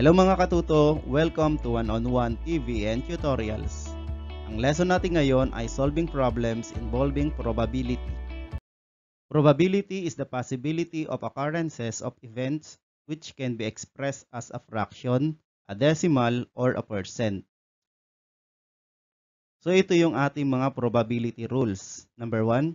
Hello mga katuto! Welcome to One-on-One TV and Tutorials. Ang lesson natin ngayon ay solving problems involving probability. Probability is the possibility of occurrences of events which can be expressed as a fraction, a decimal, or a percent. So ito yung ating mga probability rules. Number 1,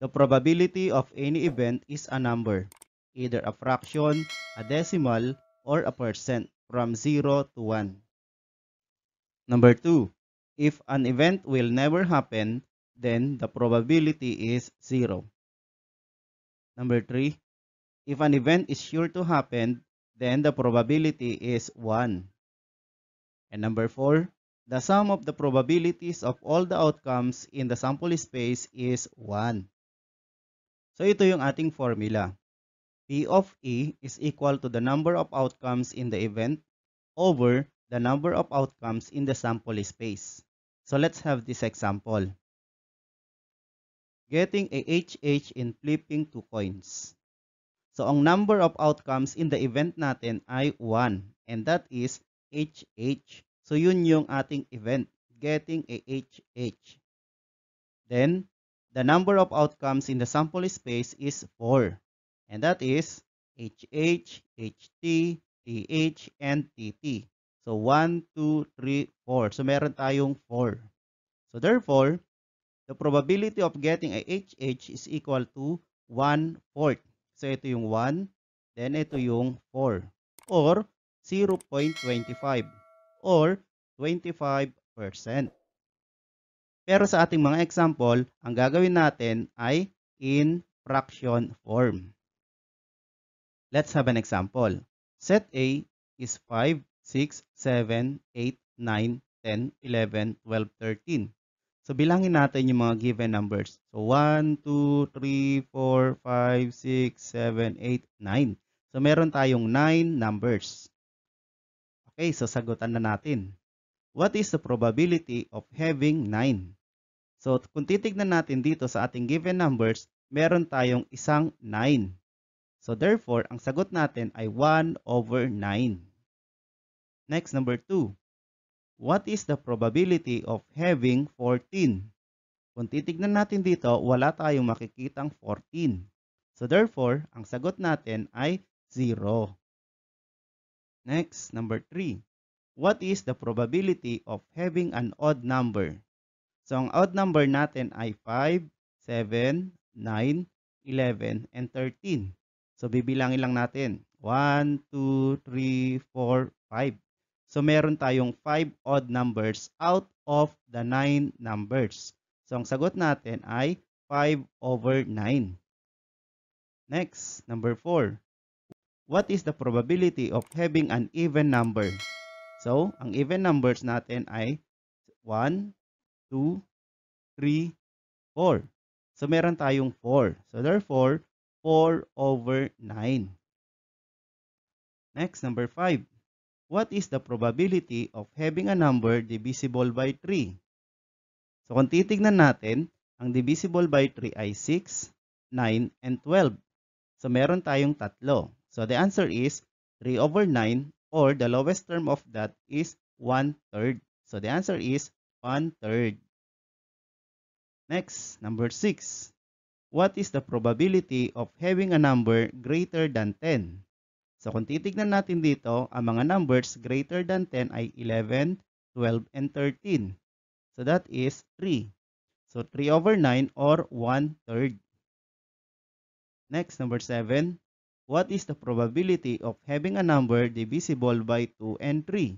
the probability of any event is a number, either a fraction, a decimal, or a percent from 0 to 1. Number 2, if an event will never happen, then the probability is 0. Number 3, if an event is sure to happen, then the probability is 1. And number 4, the sum of the probabilities of all the outcomes in the sample space is 1. So ito yung ating formula. P of E is equal to the number of outcomes in the event over the number of outcomes in the sample space. So let's have this example. Getting a HH in flipping two coins. So ang number of outcomes in the event natin ay 1 and that is HH. So yun yung ating event, getting a HH. Then, the number of outcomes in the sample space is 4. And that is HH, HT, TH, and TT. So, 1, 2, 3, 4. So, meron tayong 4. So, therefore, the probability of getting a HH is equal to 1 fourth. So, ito yung 1, then ito yung 4. Or 0.25 or 25%. Pero sa ating mga example, ang gagawin natin ay in fraction form. Let's have an example. Set A is 5, 6, 7, 8, 9, 10, 11, 12, 13. So, bilangin natin yung mga given numbers. So, 1, 2, 3, 4, 5, 6, 7, 8, 9. So, meron tayong 9 numbers. Okay, so sagutan na natin. What is the probability of having 9? So, kung titignan natin dito sa ating given numbers, meron tayong isang 9. So, therefore, ang sagot natin ay 1 over 9. Next, number 2. What is the probability of having 14? Kung titignan natin dito, wala tayong makikitang 14. So, therefore, ang sagot natin ay 0. Next, number 3. What is the probability of having an odd number? So, ang odd number natin ay 5, 7, 9, 11, and 13. So, bibilangin lang natin. 1, 2, 3, 4, 5. So, meron tayong 5 odd numbers out of the 9 numbers. So, ang sagot natin ay 5 over 9. Next, number 4 what is the probability of having an even number? So, ang even numbers natin ay 1, 2, 3, 4. So, meron tayong 4. So, therefore, 4 over 9. Next, number 5. What is the probability of having a number divisible by 3? So, kung titignan natin, ang divisible by 3 ay 6, 9, and 12. So, meron tayong tatlo. So the answer is 3 over 9 or the lowest term of that is 1 third. So the answer is 1 third. Next, number 6. What is the probability of having a number greater than 10? So kung titignan natin dito, ang mga numbers greater than 10 ay 11, 12, and 13. So that is 3. So 3 over 9 or 1 third. Next, number 7. what is the probability of having a number divisible by 2 and 3?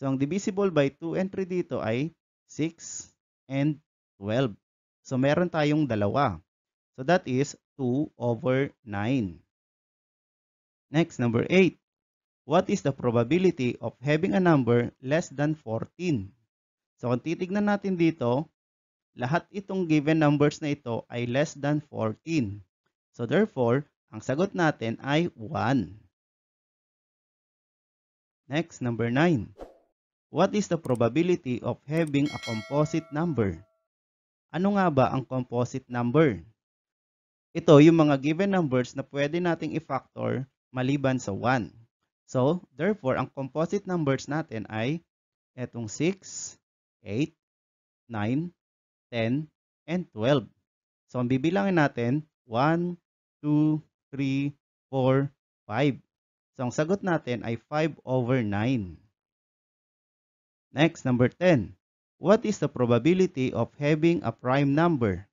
So, ang divisible by 2 and 3 dito ay 6 and 12. So, meron tayong dalawa. So, that is 2 over 9. Next, number 8. What is the probability of having a number less than 14? So, kung titignan natin dito, lahat itong given numbers na ito ay less than 14. So, therefore, ang sagot natin ay 1. Next, number 9. What is the probability of having a composite number? Ano nga ba ang composite number? Ito yung mga given numbers na pwede nating i-factor maliban sa 1. So, therefore, ang composite numbers natin ay etong 6, 8, 9, 10, and 12. So, ang bibilangin natin, 1, 2, 3, 4, 5. So, ang sagot natin ay 5 over 9. Next, number 10. What is the probability of having a prime number?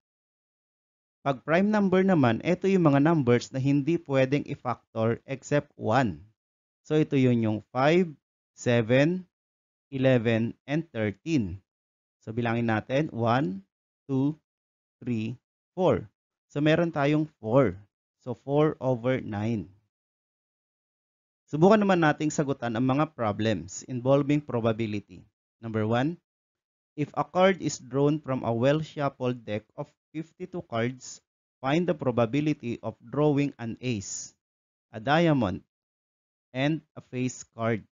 Pag prime number naman, ito yung mga numbers na hindi pwedeng i-factor except 1. So, ito yun yung 5, 7, 11, and 13. So, bilangin natin 1, 2, 3, 4. So, meron tayong 4. So, 4 over 9. Subukan naman nating sagutan ang mga problems involving probability. Number 1. If a card is drawn from a well-shuffled deck of 52 cards, find the probability of drawing an ace, a diamond, and a face card.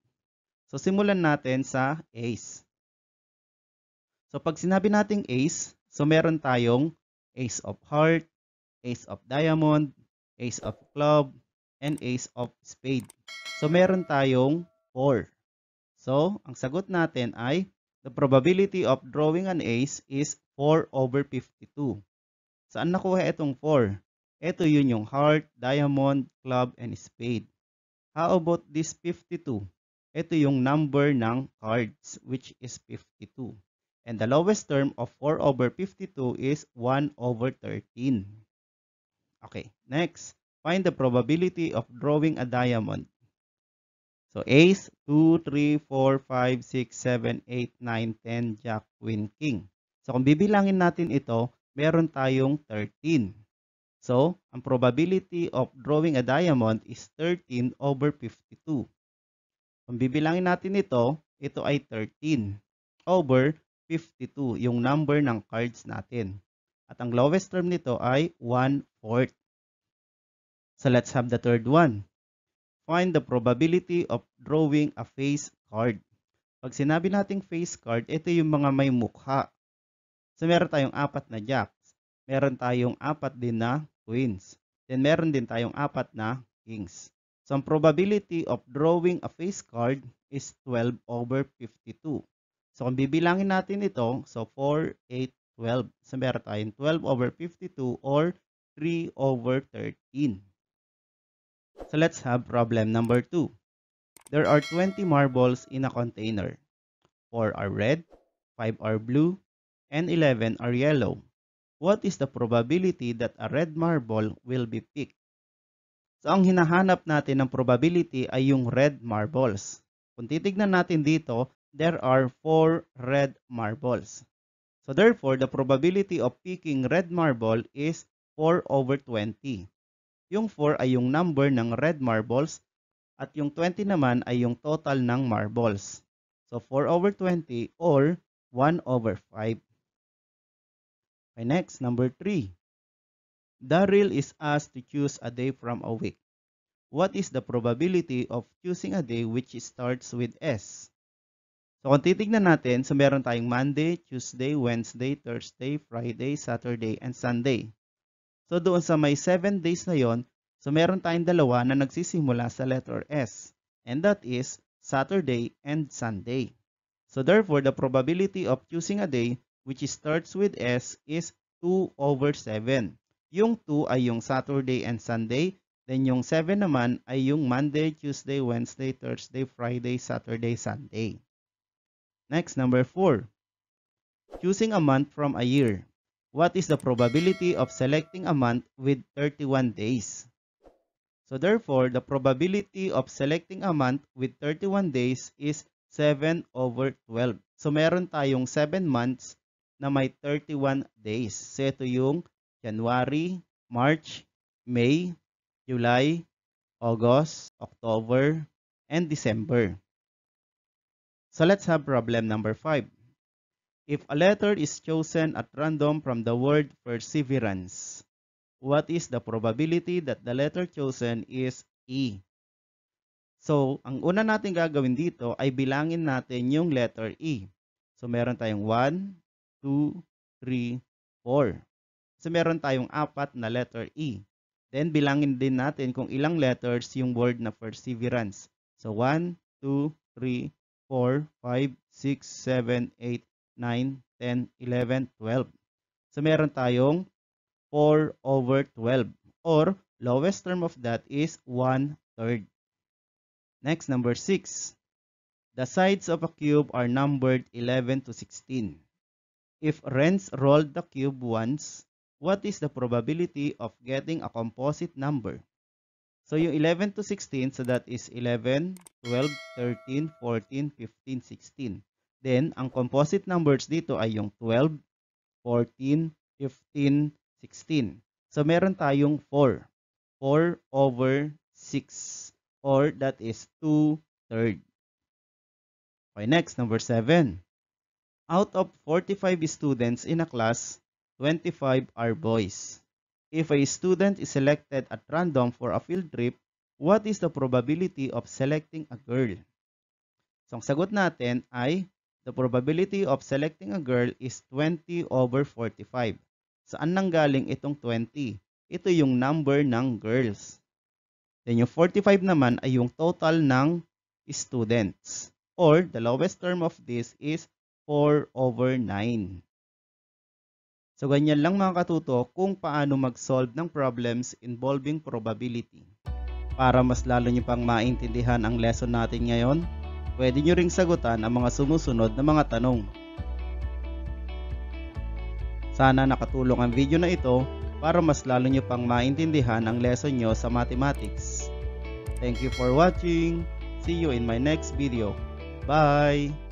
So, simulan natin sa ace. So, pag sinabi nating ace, so meron tayong ace of heart, ace of diamond, ace of club, and ace of spade. So, meron tayong 4. So, ang sagot natin ay the probability of drawing an ace is 4 over 52. Saan nakuha itong 4? Ito yun yung heart, diamond, club, and spade. How about this 52? ito yung number ng cards which is 52. And the lowest term of 4 over 52 is 1 over 13. Okay, next. Find the probability of drawing a diamond. So, ace, 2, 3, 4, 5, 6, 7, 8, 9, 10, jack, queen, king. So, kung bibilangin natin ito, meron tayong 13. So, ang probability of drawing a diamond is 13 over 52. Kung bibilangin natin ito, ito ay 13 over 52, yung number ng cards natin. At ang lowest term nito ay 1 fourth. So let's have the third one. Find the probability of drawing a face card. Pag sinabi nating face card, ito yung mga may mukha. So meron tayong apat na jacks. Meron tayong apat din na queens. Then meron din tayong apat na kings. So, ang probability of drawing a face card is 12 over 52. So, kung bibilangin natin ito, so 4, 8, 12. So, meron tayong 12 over 52 or 3 over 13. So, let's have problem number 2. There are 20 marbles in a container. 4 are red, 5 are blue, and 11 are yellow. What is the probability that a red marble will be picked? So, ang hinahanap natin ng probability ay yung red marbles. Kung titignan natin dito, there are 4 red marbles. So, therefore, the probability of picking red marble is 4 over 20. Yung 4 ay yung number ng red marbles at yung 20 naman ay yung total ng marbles. So, 4 over 20 or 1 over 5. Okay, next, number 3. Daryl is asked to choose a day from a week. What is the probability of choosing a day which starts with S? So kung titignan natin, so meron tayong Monday, Tuesday, Wednesday, Thursday, Friday, Saturday, and Sunday. So doon sa may 7 days na yon, so meron tayong dalawa na nagsisimula sa letter S. And that is Saturday and Sunday. So therefore, the probability of choosing a day which starts with S is 2 over 7. Yung 2 ay yung Saturday and Sunday. Then yung 7 naman ay yung Monday, Tuesday, Wednesday, Thursday, Friday, Saturday, Sunday. Next, number 4. Choosing a month from a year. What is the probability of selecting a month with 31 days? So therefore, the probability of selecting a month with 31 days is 7 over 12. So meron tayong 7 months na may 31 days. So ito yung January, March, May, July, August, October, and December. So let's have problem number 5. If a letter is chosen at random from the word perseverance, what is the probability that the letter chosen is E? So, ang una natin gagawin dito ay bilangin natin yung letter E. So, meron tayong 1, 2, 3, 4. So meron tayong apat na letter E. Then bilangin din natin kung ilang letters yung word na perseverance. So 1, 2, 3, 4, 5, 6, 7, 8, 9, 10, 11, 12. So meron tayong 4 over 12 or lowest term of that is 1 third. Next, number 6. The sides of a cube are numbered 11 to 16. If Renz rolled the cube once, what is the probability of getting a composite number? So yung 11 to 16, so that is 11, 12, 13, 14, 15, 16. Then, ang composite numbers dito ay yung 12, 14, 15, 16. So meron tayong 4. 4 over 6 or that is 2 third. Okay, next, number 7. Out of 45 students in a class, 25 are boys. If a student is selected at random for a field trip, what is the probability of selecting a girl? So, ang sagot natin ay the probability of selecting a girl is 20 over 45. Saan nanggaling itong 20? Ito yung number ng girls. Then yung 45 naman ay yung total ng students. Or the lowest term of this is 4 over 9. So ganyan lang mga katuto kung paano mag-solve ng problems involving probability. Para mas lalo nyo pang maintindihan ang lesson natin ngayon, pwede nyo ring sagutan ang mga sumusunod na mga tanong. Sana nakatulong ang video na ito para mas lalo nyo pang maintindihan ang lesson nyo sa mathematics. Thank you for watching. See you in my next video. Bye!